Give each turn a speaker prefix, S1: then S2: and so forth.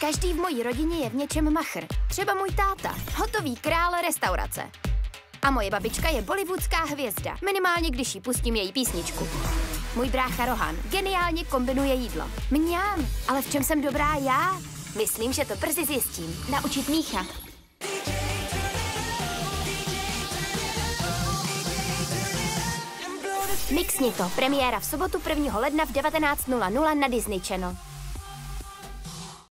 S1: Každý v mojí rodině je v něčem machr. Třeba můj táta, hotový král restaurace. A moje babička je bollywoodská hvězda, minimálně když jí pustím její písničku. Můj brácha Rohan geniálně kombinuje jídlo. Mňám, ale v čem jsem dobrá já? Myslím, že to brzy zjistím. Naučit míchat. Mixni to. Premiéra v sobotu 1. ledna v 19.00 na Disney Channel.